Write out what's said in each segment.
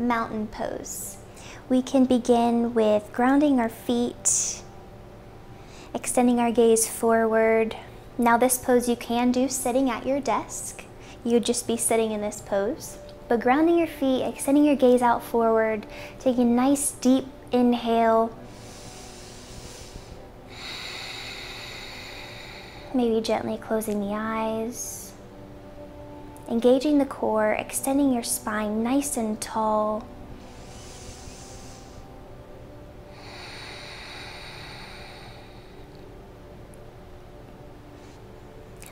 mountain pose. We can begin with grounding our feet, extending our gaze forward. Now this pose you can do sitting at your desk. You'd just be sitting in this pose. But grounding your feet, extending your gaze out forward, taking a nice deep inhale. Maybe gently closing the eyes. Engaging the core, extending your spine nice and tall.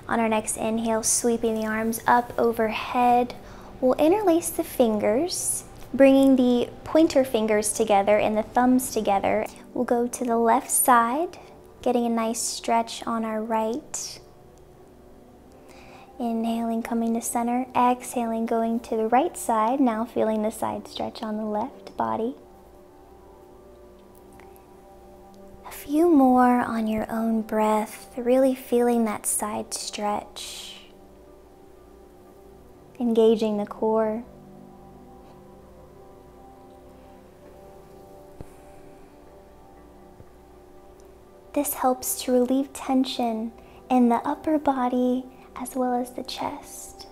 On our next inhale, sweeping the arms up overhead, we'll interlace the fingers, bringing the pointer fingers together and the thumbs together. We'll go to the left side, getting a nice stretch on our right. Inhaling, coming to center. Exhaling, going to the right side. Now feeling the side stretch on the left body. A few more on your own breath, really feeling that side stretch. Engaging the core. This helps to relieve tension in the upper body as well as the chest.